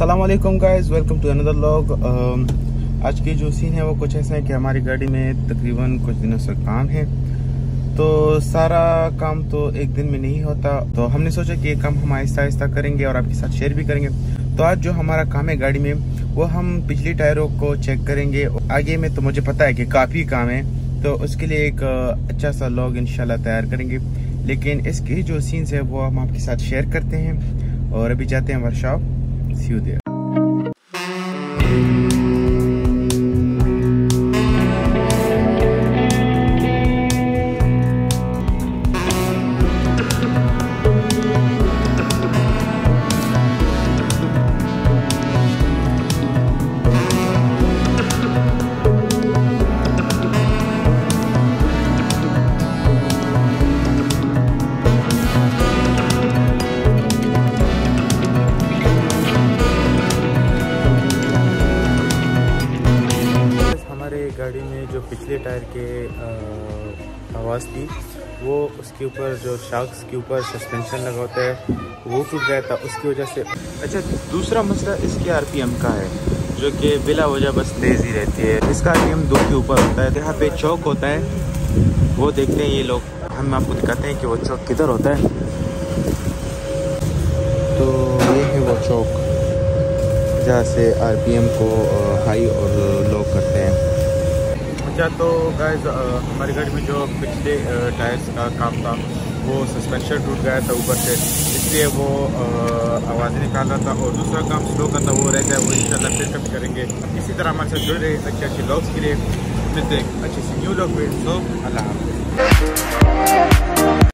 Aslam guys welcome to another vlog आज की जो सीन है, वो कुछ ऐसा है कि हमारी गाड़ी में तकरीबन कुछ दिनों से काम है। तो सारा काम तो एक दिन में नहीं होता। तो हमने सोचा कि ये काम हम आहिस्ता आहिस्ता करेंगे और आपके साथ शेयर भी करेंगे। तो आज जो हमारा काम है गाड़ी में, वो हम पिछली टायरों को चेक करेंगे। आगे में तो मुझे पता है कि काफ़ी काम है। तो उसके लिए एक अच्छा सा लॉग इंशाल्लाह तैयार करेंगे। लेकिन इसके जो सीन्स है, वो हम आपके साथ शेयर करते हैं। और अभी जाते हैं वर्कशॉप सी यू देयर गाड़ी में जो पिछले टायर के आवाज़ थी वो उसके ऊपर जो शार्क्स के ऊपर सस्पेंशन लगा होता है वो टूट गया था। उसकी वजह से अच्छा दूसरा मसला इसके आरपीएम का है जो कि बिला वजह बस तेज़ ही रहती है। इसका आरपीएम दो के ऊपर होता है यहाँ पे चौक होता है वो देखते हैं ये लोग। हम आपको दिखाते हैं कि वो चौक किधर होता है। तो ये है वो चौक जहाँ से आरपीएम को हाई और अच्छा तो गाइज़ हमारे घर में जो पिछले टायर्स का काम था, वो सस्पेंशन टूट गया था ऊपर से, इसलिए वो आवाज़ निकाल रहा था और दूसरा काम स्लो का था वो रहता है, वो इंशाल्लाह फिर कभी करेंगे। इसी तरह हमारे साथ जुड़ रहे अच्छे अच्छे लॉक्स के लिए। मिलते हैं अच्छी सी न्यू ब्लॉग में। सो अल्लाह हाफ़